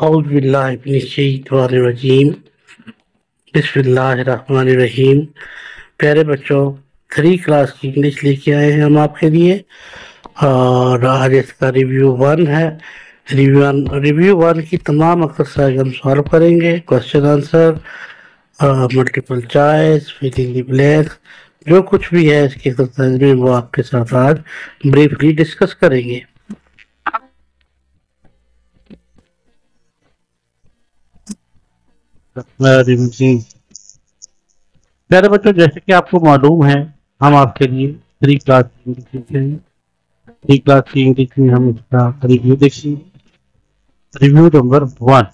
अज़बिल्लाजीम बसमीम प्यारे बच्चों थ्री क्लास की इंग्लिश लेके आए हैं हम आपके लिए। और आज इसका रिव्यू वन है। रिव्यू वन रिव्यू वन की तमाम एक्सरसाइज हम सॉल्व करेंगे। Question answer multiple choice filling blank जो कुछ भी है इसके एक्सरसाइज में वो आपके साथ आज ब्रीफली डिस्कस करेंगे। बच्चों, जैसे कि आपको मालूम है, हम आपके लिए थ्री क्लास की इंग्लिश हैं। थ्री क्लास की इंग्लिश में हम इसका रिव्यू देखेंगे रिव्यू नंबर वन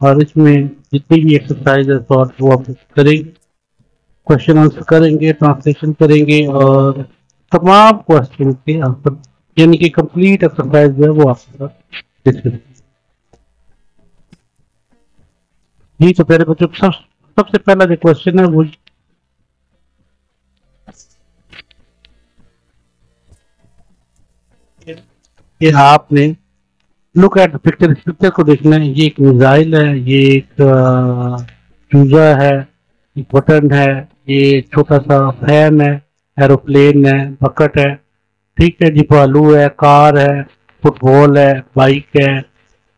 और इसमें जितनी भी एक्सरसाइज है सॉल्व वो आप करेंगे क्वेश्चन आंसर करेंगे ट्रांसलेशन करेंगे, और तमाम क्वेश्चन के आंसर यानी कि कंप्लीट एक्सरसाइज है वो आपके साथ डिस्कस जी तो पहले बच्चों सब सबसे पहला जो क्वेश्चन है वो कि आपने लुक एट पिक्चर पिक्चर को देखना है ये एक मिसाइल है ये एक चूजा है एक बटन है ये छोटा सा फ़ैन है एरोप्लेन है बकट है ठीक है जी बालू है कार है फुटबॉल है बाइक है।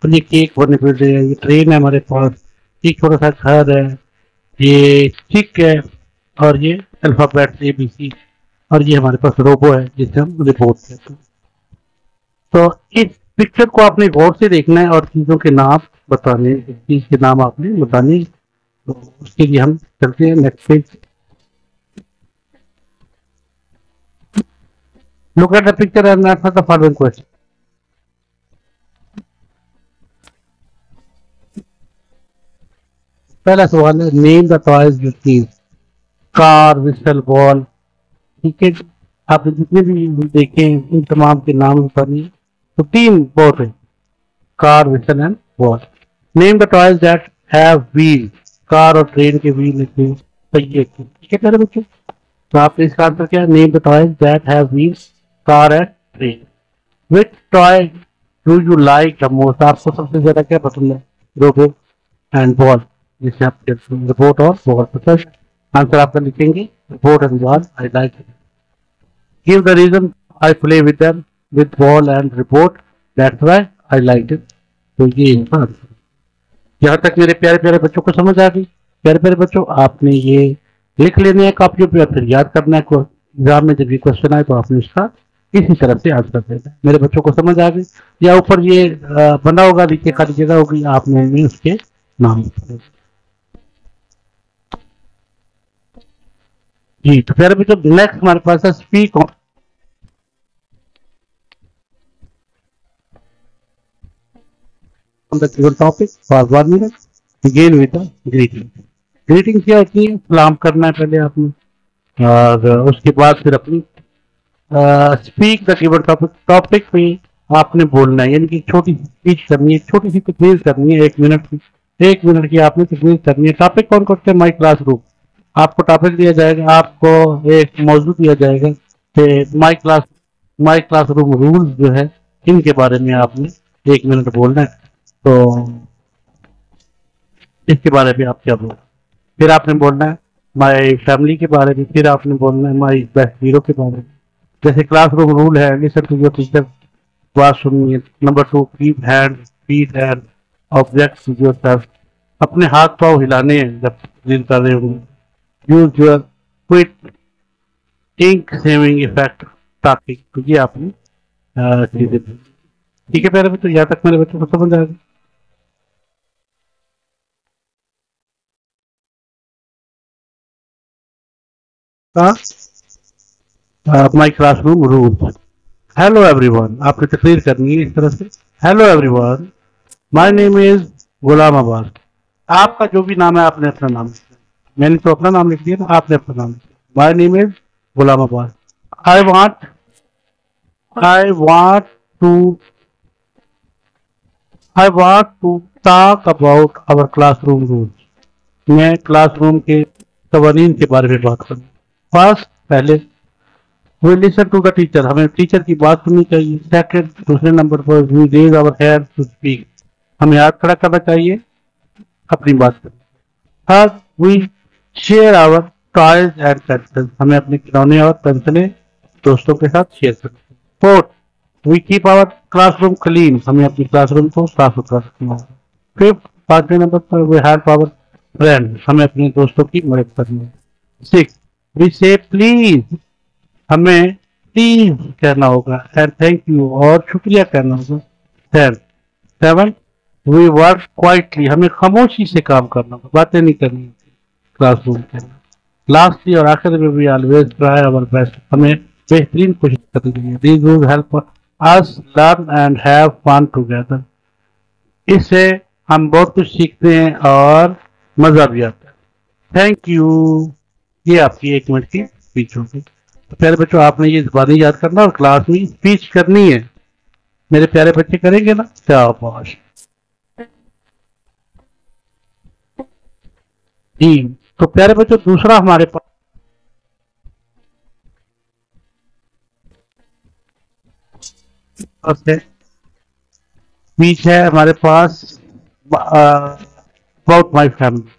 और ये केक बने फिर ये ट्रेन है हमारे पास। एक छोटा सा घर है। ये स्टिक है, और ये अल्फ़ाबेट ए बी सी और ये हमारे पास रोबो है जिसे हम रिपोर्ट कहते हैं। तो इस पिक्चर को आपने गौर से देखना है और चीज़ों के नाम बताने चीज़ के नाम आपने बताने। तो उसके लिए हम चलते हैं next page look at the picture and answer the following पहला सवाल है name the toys you car whistle ball ठीक है? आपने जितने भी देखे इन तमाम के नाम बताइए तो तीन बोर्ड है। Car whistle and ball name the toys that have wheel car और ट्रेन के व्हील लिखे पहिए ठीक है मेरे बच्चों? तो आपने इसका आंसर क्या name the toys that have wheels car and train which toy do you like the most आपको सबसे ज़्यादा क्या पसंद है? रोबो एंड बॉल जिसे आप रिपोर्ट और बॉल पसंद आंसर आपका लिखेंगे robot and ball I like give the reason I play with them with ball and robot that's why I like it तो ये आंसर यहाँ तक मेरे प्यारे प्यारे बच्चों को समझ आ गई? प्यारे प्यारे बच्चों, आपने ये लिख लेने हैं कॉपियों पे, फिर याद करना है एग्ज़ाम में जब ये क्वेश्चन आए तो आपने इसका इसी तरफ़ से आंसर देना है मेरे बच्चों को समझ आ गई? या ऊपर ये बना होगा, नीचे खाली जगह होगी, आपने उसके नाम जी तो फिर अभी तो नेक्स्ट हमारे पास है speak for one minute begin with the greeting. Greeting क्या होती है? सलाम करना है पहले आपने। और उसके बाद फिर अपनी speak the given topic topic पे आपने बोलना है। यानी कि छोटी सी स्पीच करनी है, छोटी सी तकरीर करनी है, एक मिनट की, एक मिनट की आपने तकरीर करनी है। टॉपिक कौन कौन से माई क्लास रूम आपको टॉपिक दिया जाएगा, आपको एक मौजू दिया जाएगा कि my class my class room rules जो है, इनके बारे में आपने एक मिनट बोलना है। तो इसके बारे में आप क्या बोल? फिर आपने बोलना है माई फैमिली के बारे में, फिर आपने बोलना है माई बेस्ट हीरो के बारे में। जैसे क्लासरूम रूल है लिसन टू योर टीचर सुनिए number two keep hand feet and object your अपने हाथ पाँव हिलाने हैं जब रील कर रहे होंगे use your quiet ink saving effect ताकि ये आपने चीज़ें ठीक है मेरे बच्चों यहाँ तक मेरे बच्चों को समझ आ हाँ? My classroom room hello everyone आपने तकरीर करनी है इस तरह से। Hello everyone my name is Ghulam Abbas आपका जो भी नाम है, आपने अपना नाम मैंने तो अपना नाम लिख दिया ना आपने अपना नाम my name is Ghulam Abbas I want I want to I want to talk about our classroom rules मैं क्लासरूम के कवानीन के बारे में बात करूँ। फ़र्स्ट पहले we listen to the teacher हमें टीचर की बात सुननी चाहिए। सेकंड दूसरे नंबर पर we raise our hair to speak हमें हाथ खड़ा करना चाहिए। अपनी बात करें। हर we share our toys and pencil हमें अपने खिलौने और पेंसिलें दोस्तों के साथ शेयर करते हैं। Fourth we keep our classroom clean हमें अपनी क्लासरूम को साफ़ सुथरा रखना है। फिफ्थ पाँचवें नंबर पर वी हेल्प आवर फ्रेंड हमें अपने दोस्तों की मदद करनी है। सिक्स वी से प्लीज़ हमें प्लीज़ कहना होगा एंड थैंक यू और शुक्रिया कहना होगा। Ten seven we work quietly हमें खामोशी से काम करना होगा। बातें नहीं करनी क्लासरूम के लास्टली और आखिर में भी ऑलवेज ट्राई अवर बेस्ट हमें बेहतरीन कोशिश करनी चाहिए these will help us learn and have fun together इससे हम बहुत कुछ सीखते हैं और मज़ा भी आता है। थैंक यू ये आपकी एक मिनट की स्पीच होगी। तो प्यारे बच्चों, आपने ये जबानी याद करना और क्लास में स्पीच करनी है। मेरे प्यारे बच्चे करेंगे ना? शाबाश। जी तो प्यारे बच्चों, दूसरा हमारे पास स्पीच है। हमारे पास about my family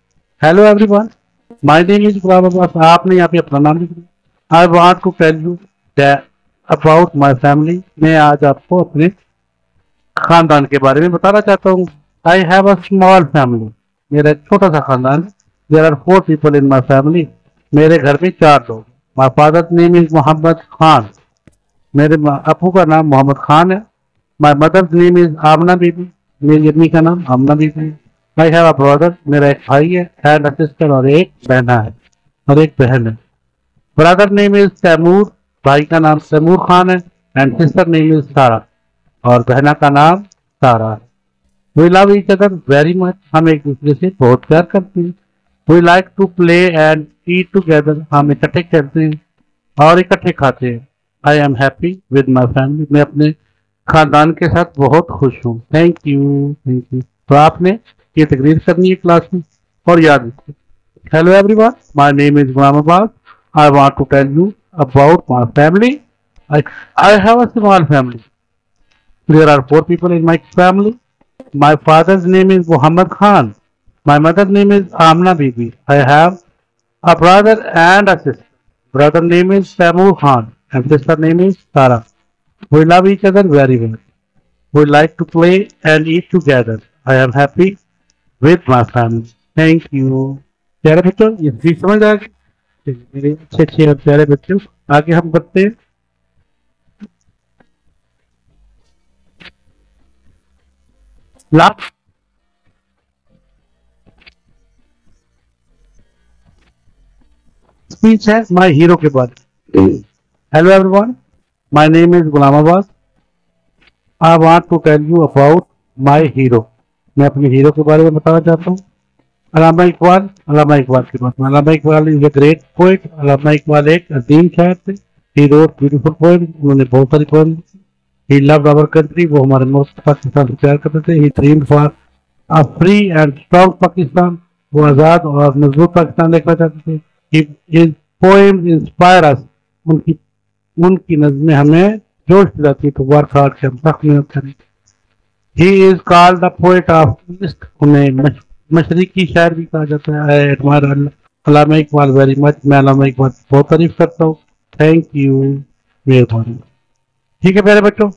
hello everyone my name is Abbas आपने यहाँ पे अपना नाम लिख I want to tell you about my family मैं आज आपको अपने खानदान के बारे में बताना चाहता हूँ। I have a small family मेरा छोटा सा खानदान है। There are four people in my family मेरे घर में चार लोग। My father name is Mohammad Khan मेरे अपू का नाम मोहम्मद खान है। My mother's name is Amna Bibi मेरी अम्मी का नाम आमना बीबी आई हैव अ ब्रदर मेरा एक भाई है। एंड सिस्टर और एक बहना है। और एक बहन है। ब्रदर नेम इज़ तैमूर भाई का नाम तैमूर खान है। एंड सिस्टर नेम इज़ सारा और बहना का नाम सारा है। We love each other very much हम एक दूसरे से बहुत प्यार करते हैं। We like to play and eat together हम इकट्ठे खेलते हैं और इकट्ठे खाते हैं। I am happy with my family मैं अपने खानदान के साथ बहुत खुश हूँ। थैंक यू थैंक यू तो आपने ये तकरीर करनी है क्लास में और याद रखिए। Hello everyone my name is Ghulam Abbas I want to tell you about my family I have a small family there are four people in my family my father's name is Mohammad Khan My mother name is Amna Bibi. I have a brother and a sister. Brother name is Samu Khan and sister name is Sara. We love each other very well. We like to play and eat together. I am happy with my family. Thank you. प्यारे बच्चों ये भी समझ आ गए मेरे अच्छे अच्छे प्यारे बच्चों आगे हम बढ़ते हैं लास्ट स्पीच है माय हीरो के बाद hello everyone my name is Ghulam Abbas I want to tell you about my hero मैं अपने हीरो के बारे में बताना चाहता हूँ। अलामा इकबाल अलामा इकबाल की बात Allama Iqbal is a great poet Allama Iqbal एक अजीम शायर थे। ही रोट ब्यूटीफुल पोइट उन्होंने बहुत सारी poem he loved our country वो हमारे मुल्क पाकिस्तान से प्यार करते थे। He dream for a free and strong Pakistan वो आज़ाद और मज़बूत पाकिस्तान देखना चाहते थे। His poems inspire us, उनकी उनकी नज़में हमें जोश दिलाती तो वर्क हार्ड के हम सख्त मेहनत करें। He is called the poet of east उन्हें मशरकी शायर भी कहा जाता है। I admire Allama Iqbal very much मैं अलामा इकबाल बहुत तारीफ़ करता हूँ। थैंक यू मेहरबानी। ठीक है प्यारे बच्चों,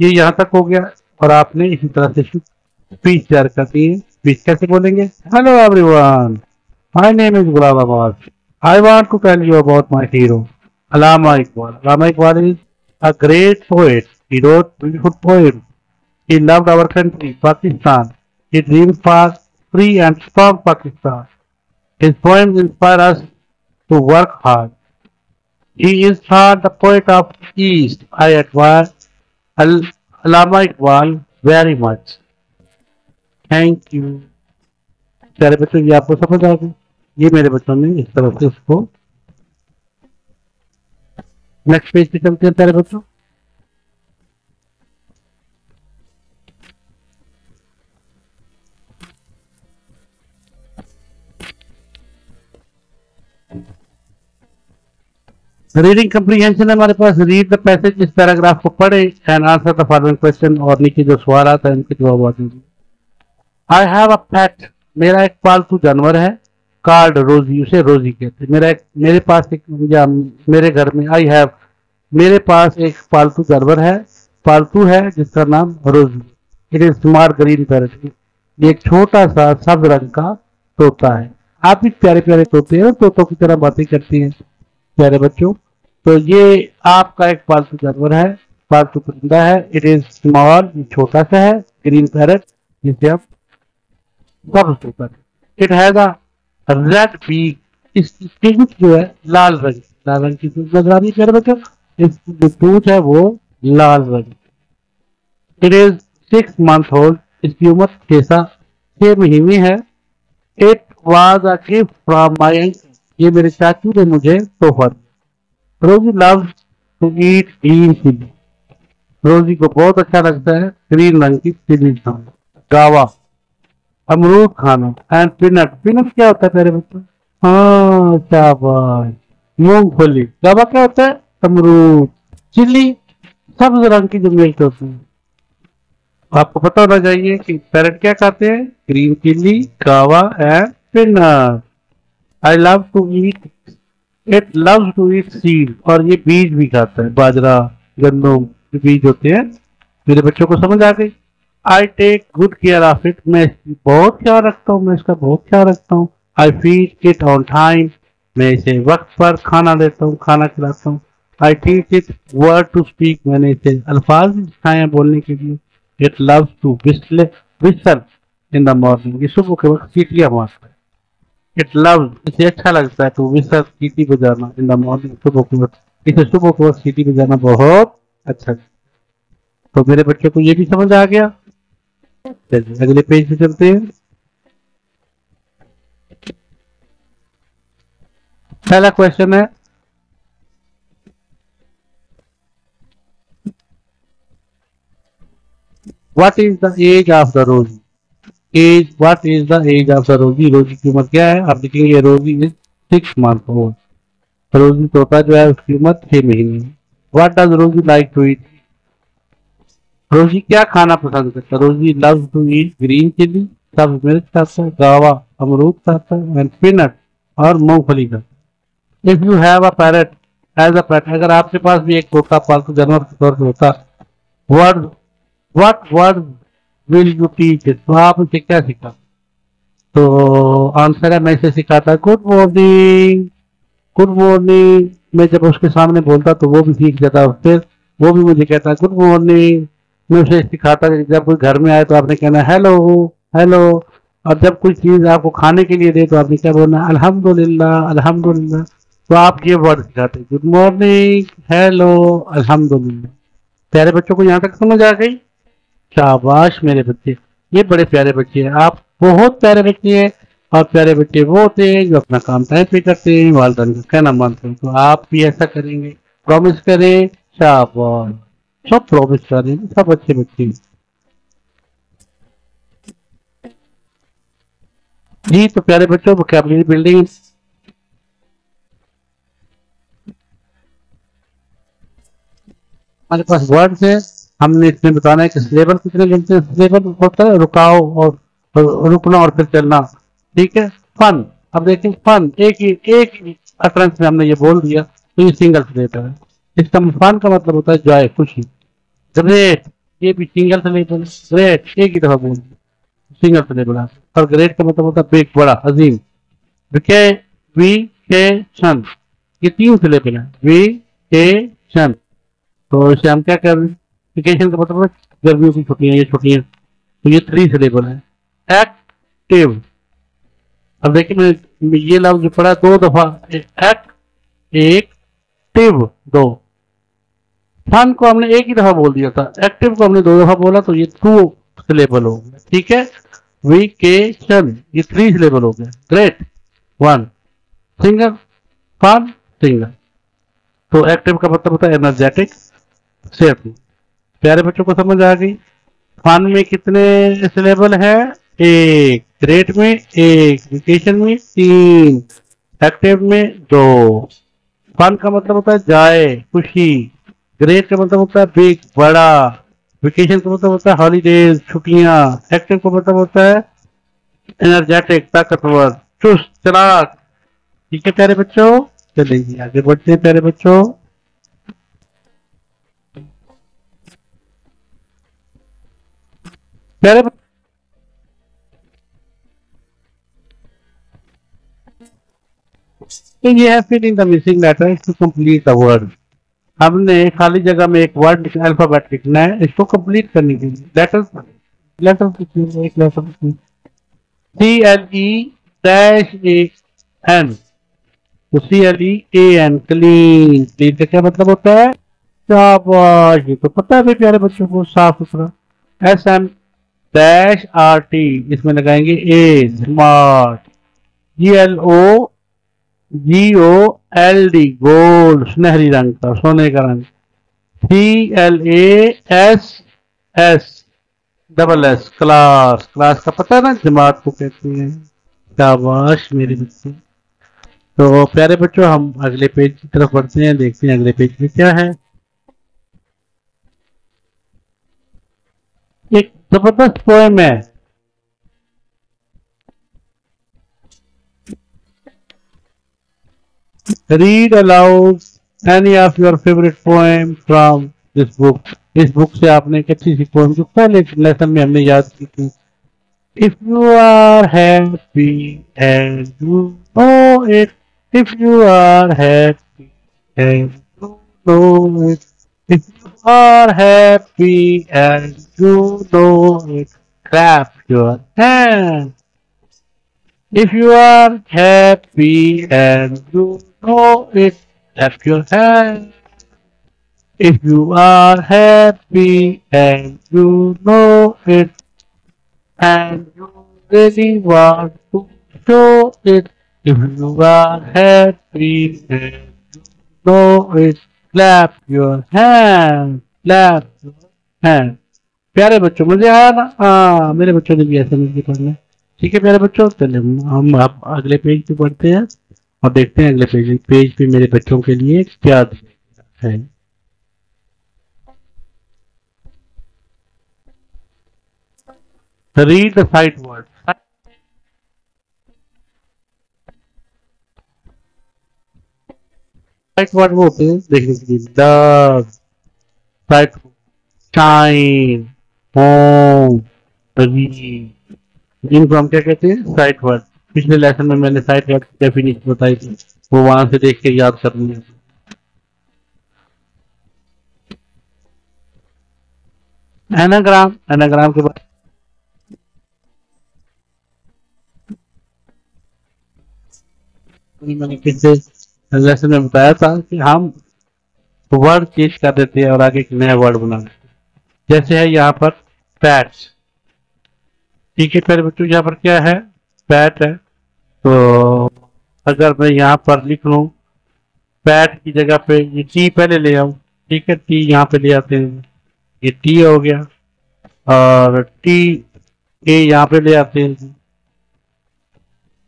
ये यहाँ तक हो गया और आपने इसी तरह से स्पीच तैयार कर दी है। स्पीच कैसे बोलेंगे? Hello everyone my name is Gulab Abad I want to tell you about my hero, Alama Iqbal. Alama Iqbal is a great poet. He wrote beautiful poems. He loved our country, Pakistan. He dreamed for free and strong Pakistan. His poems inspire us to work hard. He is thought the poet of East. I admire Al Alama Iqbal very much. Thank you. प्यारे बच्चों ये आपको समझ आ गई ये मेरे बच्चों ने इस तरह से उसको नेक्स्ट पेज पे चलते हैं प्यारे बच्चों रीडिंग कंप्रीहेंशन हमारे पास रीड द पैसेज इस पैराग्राफ को पढ़े and answer the following question और नीचे जो सवाल आता है, उनके जवाब हैं। आई हैव अ पेट मेरा एक पालतू जानवर है। कार्ड रोजी, उसे रोजी कहते हैं। मेरा एक, मेरे पास एक, या मेरे घर में आई हैव मेरे पास एक पालतू जानवर है, पालतू है, जिसका नाम Rosie. It is smart green parrot ये एक छोटा सा सब रंग का तोता है। आप भी प्यारे प्यारे तोते हैं, तोतों की तरह बातें करती हैं। प्यारे बच्चों तो ये आपका एक पालतू जानवर है, पालतू परिंदा है। इट इज़ स्मॉल छोटा सा है ग्रीन पैरट जिसे आप सब तोता इट हैज़ रेड बीक इसकी पूंछ जो है, लाल रंग लाल रंग की पूंछ नज़र आ रही है। बच्चों इसकी जो पूंछ है वो लाल रंग। It is six month old इसकी उम्र छह सा छह महीने है। It was a gift from my ये मेरे चाचू ने मुझे तोहफा दिया। Rosie loves to eat green chilli Rosie को बहुत अच्छा लगता है ग्रीन रंग की चिली खाना। गावा। अमरूद खाना एंड पीनट पीनट क्या होता है मेरे बच्चों हाँ मूंगफली गावा क्या होता है? अमरूद। चिल्ली। सब्ज रंग की जो मिर्च होती है। आपको पता होना चाहिए कि पैरट क्या खाते हैं? Green chilli, guava and peanut I love to eat it loves to eat seed और ये बीज भी खाता है। बाजरा गंदम बीज होते हैं। मेरे बच्चों को समझ आ गई? I take good care of it मैं इसकी बहुत ख्याल रखता हूँ, मैं इसका बहुत ख्याल रखता हूँ। I feed it on time मैं इसे वक्त पर खाना देता हूँ, खाना खिलाता हूँ। I teach it word to speak मैंने इसे अल्फाज सिखाए हैं बोलने के लिए। It loves to whistle whistle in the morning ये सुबह के वक्त सीटियाँ मारता है इट लव्स इसे अच्छा लगता है टू विसल सीटी बजाना इन द मॉर्निंग सुबह के वक्त। इसे सुबह के वक्त सीटी बजाना बहुत अच्छा तो मेरे बच्चे को ये भी समझ आ गया? अगले पेज पे चलते हैं। पहला क्वेश्चन है। What is the age of the Rosie age what is the age of the Rosie Rosie की उम्र क्या है? आप लिखेंगे रोजी इज़ सिक्स मंथ रोजी तोता जो है, उसकी उम्र छह महीने what does Rosie like to eat Rosie क्या खाना पसंद करता Rosie love to eat green chilli सब मिर्च खाता है, गावा, अमरूद खाता है एंड पीनट और मूंगफली खाता if you have a parrot as a pet अगर आपके पास भी एक तोता पालतू जानवर के तौर पर होता word what word will you teach तो आप उसे क्या सिखा तो आंसर है, मैं इसे सिखाता गुड मॉर्निंग गुड मॉर्निंग मैं जब उसके सामने बोलता तो वो भी सीख जाता फिर वो भी मुझे कहता गुड मॉर्निंग मैं उसे सिखाता जब कोई घर में आए तो आपने कहना, हेलो हेलो। और जब कोई चीज़ आपको खाने के लिए दे तो आपने क्या बोलना, अल्हम्दुलिल्लाह अल्हम्दुलिल्लाह। तो आप ये वर्ड सिखाते गुड मॉर्निंग, हेलो, अल्हम्दुलिल्लाह। प्यारे बच्चों को यहाँ तक समझ आ गई? शाबाश मेरे बच्चे। ये बड़े प्यारे बच्चे हैं। आप बहुत प्यारे बच्चे हैं। और प्यारे बच्चे वो होते हैं जो अपना काम टाइम पे करते हैं। वालदान का कहना मानते हैं। तो आप भी ऐसा करेंगे। प्रॉमिस करें, शाबाश। सब कर रहे हैं सब अच्छे बच्चे जी तो प्यारे बच्चों वोकेबलरी बिल्डिंग हमारे पास वर्ड्स है। हमने इसमें बताना है कि सिलेबल कितने घंटे हैं सिलेबल होता है रुकाओ और रुकना और फिर चलना। ठीक है? फन अब देखें फन एक ही, एक अटरेंस में हमने ये बोल दिया तो ये सिंगल सिलेबल है। इसका फन का मतलब होता है जॉय खुशी। ग्रेट ये भी सिंगल सिलेबल ग्रेट एक ही दफ़ा बोल सिंगल सिलेबल है और ग्रेट का मतलब होता बिग बड़ा अजीम वी के शन ये तीन सिलेबल है। वी के शन तो इसे हम क्या कर वेकेशन का मतलब गर्मियों की छुट्टियाँ, ये छुट्टियाँ। तो ये थ्री से सिलेबल है। एक्टिव अब देखिए मैं, ये लफ्ज पढ़ा, दो दफ़ा। एक्ट एक टिव दो। फन को हमने एक ही दफ़ा बोल दिया था। एक्टिव को हमने दो दफ़ा बोला तो ये टू सिलेबल हो गया ठीक है? वीकेशन ये थ्री सिलेबल हो गया great one singer fun singer तो एक्टिव का मतलब होता है एनर्जेटिक सेफ़ प्यारे बच्चों को समझ आ गई? फन में कितने सिलेबल है? एक। ग्रेट में एक। वेकेशन में तीन। एक्टिव में दो। फन का मतलब होता है जाए, खुशी। ग्रेट का मतलब होता है बिग बड़ा वेकेशन का मतलब होता है हॉलीडेज छुट्टियाँ एक्टिव का मतलब होता है एनर्जेटिक ताकतवर, चुस्त, चलाक। ठीक है प्यारे बच्चों? चलिए आगे बढ़ते हैं प्यारे बच्चों। प्यारे ये है filling the missing letter to complete the word हमने खाली जगह में एक वर्ड अल्फ़ाबेट लिखना है इसको कंप्लीट करने के लिए। लेटर लेटर एक letter C L E dash A N तो C L E A N clean clean का क्या मतलब होता है? शाबाश। ये तो पता है प्यारे बच्चों को, साफ़ सुथरा। S M dash R T इसमें लगाएँगे A smart G L O G O L D gold सुनहरी रंग का, सोने का रंग। C L A S S double S class class का पता है ना जमात को कहते हैं। शाबाश मेरे बच्चे। तो प्यारे बच्चों, हम अगले पेज की तरफ़ बढ़ते हैं, देखते हैं अगले पेज में क्या है। एक ज़बरदस्त पोएम है। Read aloud any of your favourite poem from this book इस बुक से आपने एक अच्छी सी पोएम जो पहले लेसन में हमने याद की थी if you are happy and you know it if you are happy and you know it if you are happy and you know it clap your hands. If you are happy and you know it, clap your hands. If you are happy and you know it, and you really want to show it, if you are happy and you know it, clap your hands, clap your hands. प्यारे बच्चों मजे आया ना हाँ मेरे बच्चों ने भी ऐसे मिलकर पढ़ना ठीक है प्यारे बच्चों चलिए हम अब अगले पेज पे पढ़ते हैं और देखते हैं अगले पेज पेज पे मेरे बच्चों के लिए क्या है। Read the sight word sight word वो होते हैं, देखने के लिए द साइट होम इनको हम क्या कहते हैं? साइट वर्ड पिछले लेसन में मैंने साइट वर्ड की डेफिनेशन बताई थी। वो वहाँ से देख के याद करनी है। एनाग्राम एनाग्राम के बाद मैंने पिछले लेसन में बताया था कि हम वर्ड चेंज कर देते हैं और आगे एक नया वर्ड बना देते जैसे है यहाँ पर पैट्स ठीक है प्यारे बच्चों, यहाँ पर क्या है? पैट है। तो अगर मैं यहाँ पर लिख लू पैट की जगह पे ये टी पहले ले आऊँ, ठीक है, टी यहाँ पे ले आते हैं। ये टी हो गया, और टी ए यहाँ पे ले आते हैं।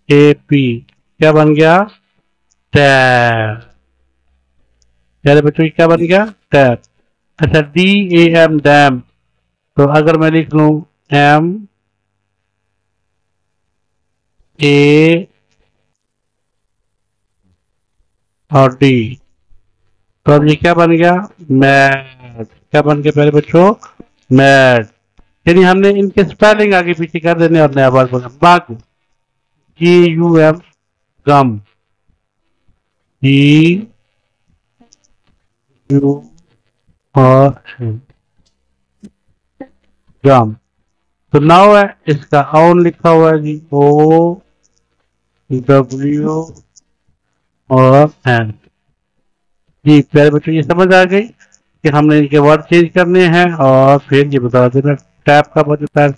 ए पी, क्या बन गया? टैप प्यारे बच्चों क्या बन गया? टैप अच्छा डी ए एम डैम। तो अगर मैं लिख लू, एम ए और डी तो अब ये क्या बन गया? मैट क्या बन गया पहले बच्चों? मैट यानी हमने इनके स्पेलिंग आगे पीछे कर देने और नया वर्ड बना bag. G U M gum. G U और ग्राम तो नाउ है, इसका ऑन लिखा हुआ है जी ओ डब्ल्यू और एन जी प्यारे बच्चों, ये समझ आ गई कि हमने इनके वर्ड चेंज करने हैं और फिर ये बता देना। टैप का है।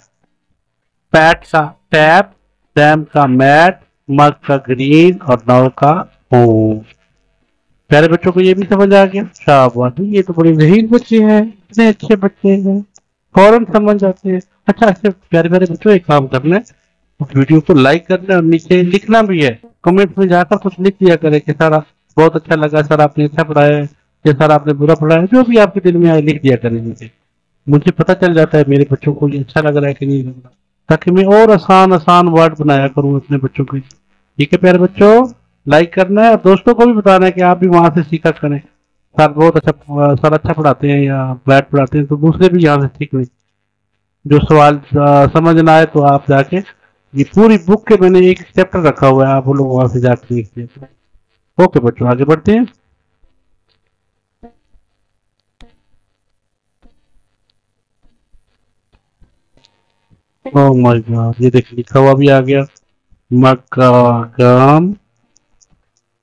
पैट का टैप डैम का मैट मग का ग्रीन और नौ का होम प्यारे बच्चों को ये भी समझ आ गया। शाबाश, ये तो बड़े जहीन बच्चे हैं। इतने अच्छे बच्चे हैं। फ़ौरन समझ जाते हैं। अच्छा अच्छा प्यारे प्यारे बच्चों, एक काम करना है। वीडियो को लाइक करना और नीचे लिखना भी है। कमेंट में जाकर कुछ लिख दिया करे कि सर, बहुत अच्छा लगा, सर आपने अच्छा पढ़ाया है, या सर आपने बुरा पढ़ाया है, जो भी आपके दिल में आए लिख दिया करें नीचे। मुझे पता चल जाता है मेरे बच्चों को ये अच्छा लग रहा है कि नहीं लग रहा। ताकि मैं और आसान आसान वर्ड बनाया करूँ अपने बच्चों के ठीक है, प्यारे बच्चों? लाइक करना है और दोस्तों को भी बताना है कि आप भी वहाँ से सीखा करें। सर बहुत अच्छा सर अच्छा पढ़ाते हैं या बैट पढ़ाते हैं तो दूसरे भी यहाँ से सीख लें। जो सवाल समझ ना आए तो आप जाके ये पूरी बुक के मैंने एक चैप्टर रखा हुआ है, आप लोग वहाँ से जाके सीख लें। ओके बच्चों, आगे बढ़ते हैं। ओह माय गॉड ये देख लिखा हुआ भी आ गया। मकाम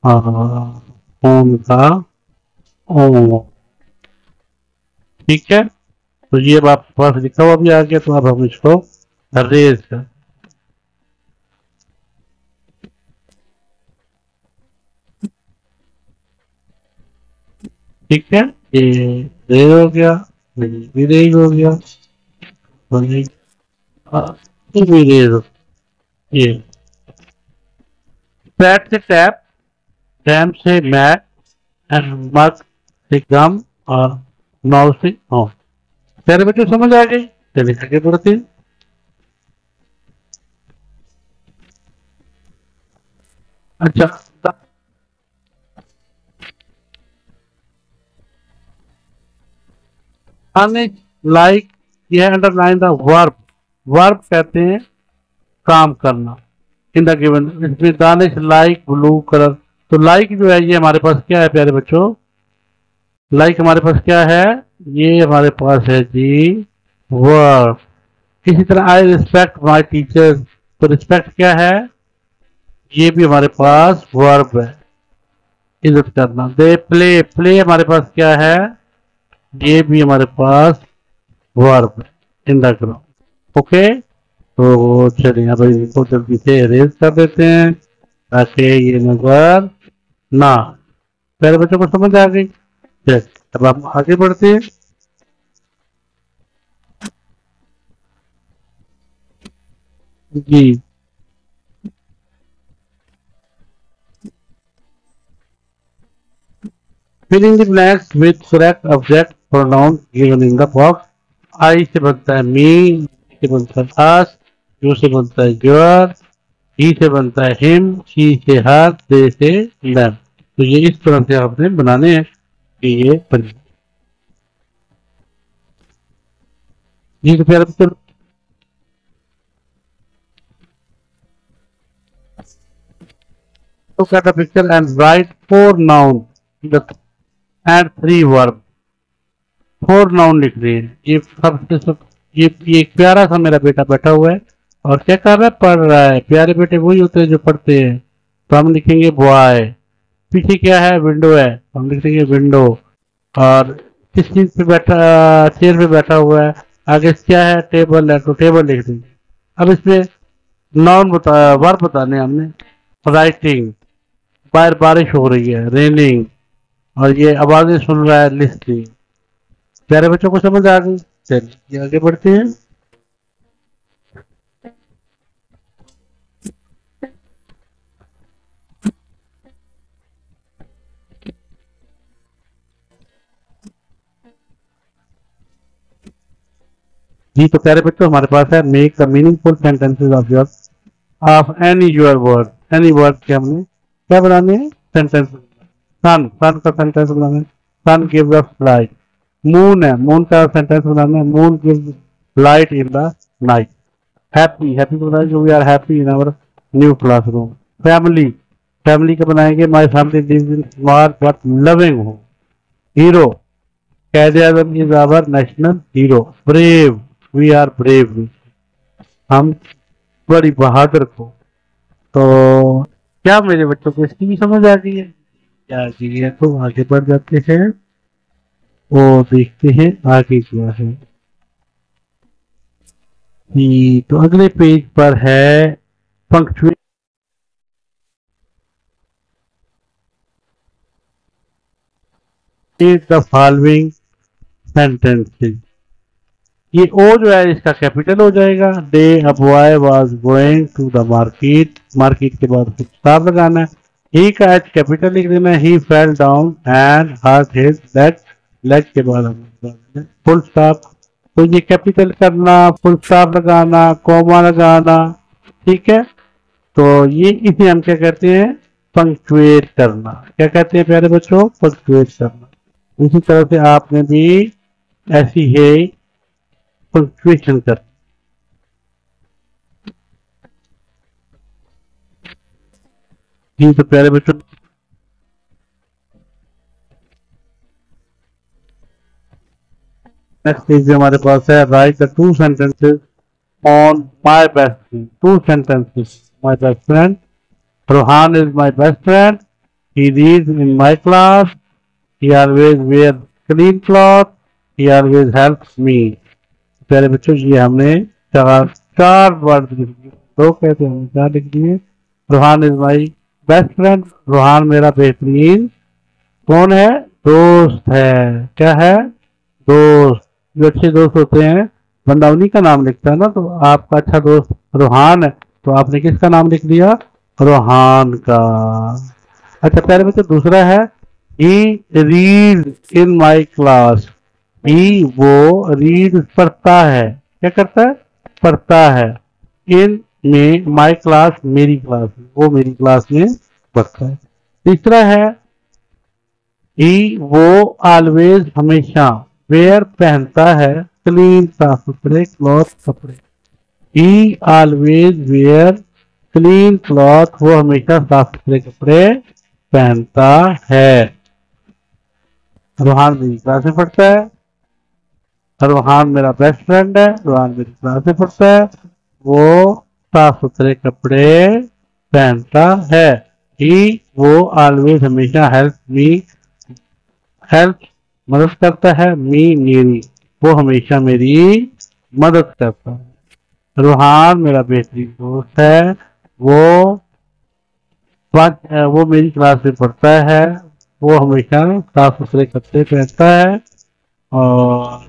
होम का ओ ठीक है? तो ये आप पास लिखा हुआ भी आ गया तो अब हम इसको रेज कर ठीक है? ये रेज हो गया भी रेज हो गया। भी रेज ये। पैट से टैप टैम से मैट एंड मग से गम और नाव से ऑन प्यारे बच्चों समझ आ गई चलिए आगे बढ़ते हैं। अच्छा लाइक यह अंडरलाइन द वर्ब वर्ब कहते हैं काम करना. इन द गिवन इसमें दानिश लाइक ब्लू कलर तो लाइक जो है ये हमारे पास क्या है प्यारे बच्चों? लाइक हमारे पास क्या है? ये हमारे पास है जी वर्ब इसी तरह आई रिस्पेक्ट माई टीचर तो रिस्पेक्ट क्या है? ये भी हमारे पास वर्ब है. इज़्ज़त करना. दे प्ले प्ले हमारे पास क्या है? ये भी हमारे पास वर्ब इन द ओके? तो चलिए, अब इनको जल्दी से अरेज कर देते हैं। ताकि ये नज़र ना पहले बच्चों को समझ आ गई। अब हम आगे बढ़ते हैं। जी। Filling the blanks with correct object pronoun given in the box. आई से बनता है मी से बनता है अस यू से बनता है योर ही से बनता है हिम शी से हर दे से लैम तो ये इस तरह से आपने बनाने हैं कि ये बन जी तो at the picture and write four noun and three verb? Four noun लिख रहे हैं ये सबसे सब ये, ये प्यारा सा मेरा बेटा बैठा हुआ है और क्या कर रहा है? पढ़ रहा है। प्यारे बेटे वही होते हैं जो पढ़ते हैं। तो हम लिखेंगे बॉय पीछे क्या है? विंडो है। हम लिख देंगे विंडो। और किस चीज़ पे बैठा चेयर पे बैठा हुआ है? आगे क्या है? टेबल है तो टेबल लिख देंगे अब इसमें नाउन बता वर्ब बताने हमने। राइटिंग। बाहर बारिश हो रही है। रेनिंग और ये आवाज़ें सुन रहा है लिस्टिंग। प्यारे बच्चों को समझ आ गई। चलिए आगे बढ़ते हैं। जी तो प्यारे बच्चों, हमारे पास है make the meaningful sentences of your of any your word any word के हमने क्या बनाने हैं? सेंटेंस सन सन का सेंटेंस बनाना sun give us light moon है मून का सेंटेंस बनाना है moon give light in the night happy happy बनाए, जो we are happy in our new classroom family family का बनाएँगे my family lives in smart but loving home hero Quaid Azam is our national hero brave we are brave हम बड़ी बहादुर को। तो क्या मेरे बच्चों को इसकी भी समझ आ गई है? क्या गई है तो आगे बढ़ जाते हैं। वो देखते हैं आगे क्या है। तो अगले पेज पर है। पंक्चुए द फॉलोइंग सेंटेंसेस ये ओ जो है, इसका कैपिटल हो जाएगा। The a boy was going to the market market के बाद स्टॉप लगाना है। ही का एच कैपिटल लिख देना ही। Fell down and hurt his leg leg के बाद फुल स्टॉप तो ये कैपिटल करना फुल स्टॉप लगाना कॉमा लगाना, ठीक है? तो ये इसे हम क्या कहते हैं? पंक्चुएट करना। क्या कहते हैं प्यारे बच्चों? पंक्चुएट करना। इसी तरह से आपने भी ऐसी है पंक्चुएशन कर जी तो प्यारे बच्चों नेक्स्ट पेज हमारे पास है write the two sentences on my best friend two sentences my best friend Rohan is my best friend he reads in my class. He always wears clean cloth. He always helps me. प्यारे बच्चों, ये हमने चार चार word लिख दिए। दो कहते हैं चार लिख दिए। Rohan is my best friend Rohan मेरा बेहतरीन। कौन है? दोस्त है। क्या है? दोस्त। जो अच्छे दोस्त होते हैं, बंदा उन्हीं का नाम लिखता है ना तो आपका अच्छा दोस्त रोहान है तो आपने किसका नाम लिख दिया? रोहान का। अच्छा प्यारे बच्चे दूसरा है ही रीड इन माई क्लास ही वो रीड पढ़ता है। क्या करता है? पढ़ता है। इन में माई क्लास मेरी क्लास वो मेरी क्लास में पढ़ता है। तीसरा है ही वो ऑलवेज हमेशा वेयर पहनता है क्लीन साफ़ सुथरे क्लॉथ कपड़े। He always wear clean cloth वो हमेशा साफ़ सुथरे कपड़े पहनता है। रोहान मेरी क्लास में पढ़ता है। रोहान मेरा बेस्ट फ्रेंड है। रोहान मेरी क्लास में पढ़ता है। वो साफ़ सुथरे कपड़े पहनता है। ही वो ऑलवेज हमेशा हेल्प मी हेल्प मदद करता है, मी, मेरी। वो हमेशा मेरी मदद करता है। रूहान मेरा बेहतरीन दोस्त है। वो वो मेरी क्लास में पढ़ता है। वो हमेशा साफ़ सुथरे कपड़े पहनता है। और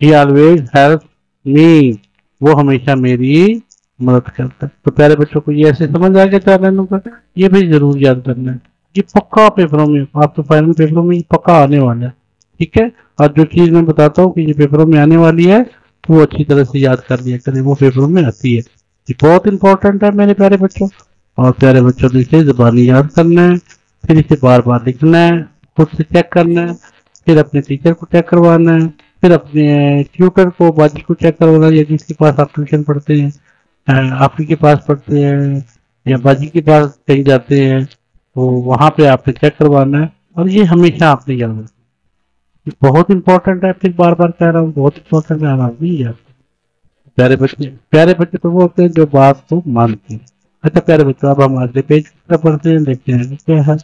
ही ऑलवेज हेल्प मी वो हमेशा मेरी मदद करता है। तो प्यारे बच्चों को ये ऐसे समझ आ गया चार लाइनों का? ये भी ज़रूर याद करना है। ये पक्का पेपरों में आपके फाइनल पेपरों में पक्का आने वाला है। ठीक है? और जो चीज़ मैं बताता हूँ कि ये पेपरों में आने वाली है तो वो अच्छी तरह से याद कर लिया करें, वो पेपरों में आती है। ये बहुत इंपॉर्टेंट है मेरे प्यारे बच्चों। और प्यारे बच्चों ने इसे जबानी याद करना है, फिर इसे बार बार लिखना है, खुद से चेक करना है, फिर अपने टीचर को चेक करवाना है, फिर अपने ट्यूटर को बाजी को चेक करवाना है, या जिसके पास आप ट्यूशन पढ़ते हैं आप के पास पढ़ते हैं, या बाजी के पास कहीं जाते हैं तो वहाँ पे आपने चेक करवाना है, और ये हमेशा आपने याद रखना बहुत इंपॉर्टेंट है, फिर बार बार कह रहा हूँ, बहुत इंपॉर्टेंट है आप नहीं याद प्यारे बच्चे प्यारे बच्चे तो वो होते हैं जो बात को मानते हैं। अच्छा प्यारे बच्चों, अब हम अगले पेज पढ़ते हैं, देखते हैं क्या है।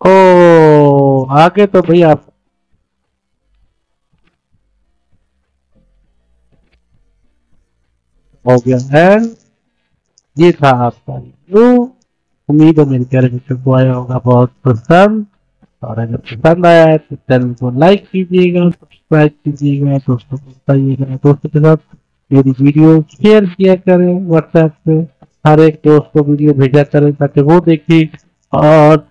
ओ आगे तो भाई आप हो गया। एंड ये था आपका वीडियो उम्मीद है मेरे प्यारे बच्चों को आया होगा बहुत पसंद और अगर पसंद आया है तो चैनल को लाइक कीजिएगा, सब्सक्राइब कीजिएगा, दोस्तों को बताइएगा, दोस्तों के साथ मेरी वीडियो शेयर किया करें व्हाट्सएप पे। हर एक दोस्त को वीडियो भेजा करें ताकि वो देखे और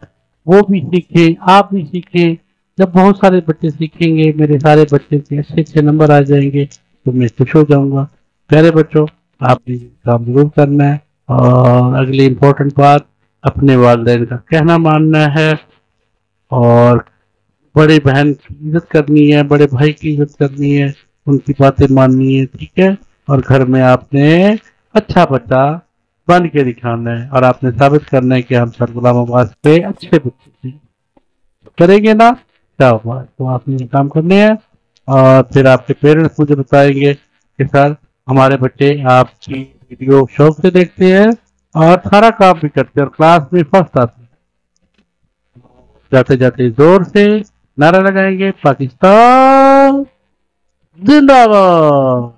वो भी सीखे, आप भी सीखे। जब बहुत सारे बच्चे सीखेंगे, मेरे सारे बच्चे के अच्छे अच्छे नंबर आ जाएँगे तो मैं खुश हो जाऊँगा। प्यारे बच्चों, आपने काम ज़रूर करना है। और अगली इम्पोर्टेंट बात अपने वालदेन का कहना मानना है। और बड़े बहन की इज़्ज़त करनी है, बड़े भाई की इज़्ज़त करनी है, उनकी बातें माननी है, ठीक है? और घर में आपने अच्छा बच्चा बन के दिखाना है और आपने साबित करना है कि हम सर गुलाम आबाद पे अच्छे बच्चे थे करेंगे ना? क्या तो आपने काम करने हैं और फिर आपके पेरेंट्स मुझे बताएँगे कि सर, हमारे बच्चे आपकी वीडियो शौक से देखते हैं। और सारा काम भी करते और क्लास में फ़र्स्ट आते जाते जाते ज़ोर से नारा लगाएँगे, पाकिस्तान, जिंदाबाद।